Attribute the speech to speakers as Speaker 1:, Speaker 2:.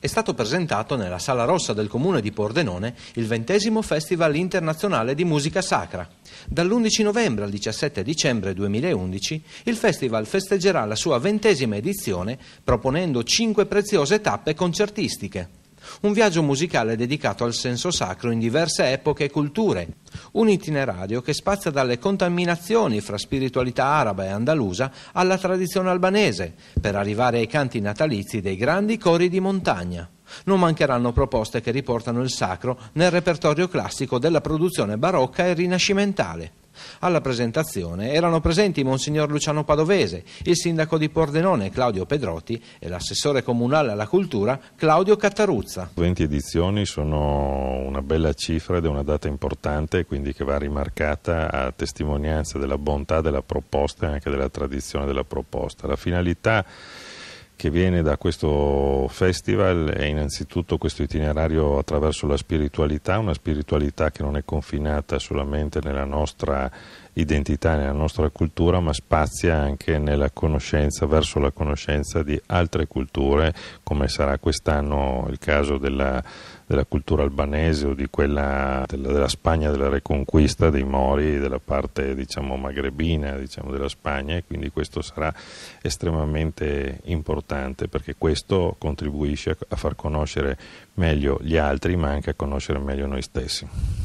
Speaker 1: è stato presentato nella Sala Rossa del Comune di Pordenone il ventesimo Festival internazionale di musica sacra. Dall'11 novembre al 17 dicembre 2011 il festival festeggerà la sua ventesima edizione proponendo cinque preziose tappe concertistiche. Un viaggio musicale dedicato al senso sacro in diverse epoche e culture. Un itinerario che spazia dalle contaminazioni fra spiritualità araba e andalusa alla tradizione albanese, per arrivare ai canti natalizi dei grandi cori di montagna. Non mancheranno proposte che riportano il sacro nel repertorio classico della produzione barocca e rinascimentale. Alla presentazione erano presenti Monsignor Luciano Padovese, il sindaco di Pordenone Claudio Pedrotti e l'assessore comunale alla cultura Claudio Cattaruzza.
Speaker 2: 20 edizioni sono una bella cifra ed è una data importante, quindi che va rimarcata a testimonianza della bontà della proposta e anche della tradizione della proposta. La finalità che viene da questo festival è innanzitutto questo itinerario attraverso la spiritualità, una spiritualità che non è confinata solamente nella nostra identità, nella nostra cultura, ma spazia anche nella conoscenza, verso la conoscenza di altre culture, come sarà quest'anno il caso della della cultura albanese o di quella della, della, Spagna della Reconquista dei Mori, della parte diciamo magrebina diciamo, della Spagna e quindi questo sarà estremamente importante perché questo contribuisce a far conoscere meglio gli altri ma anche a conoscere meglio noi stessi.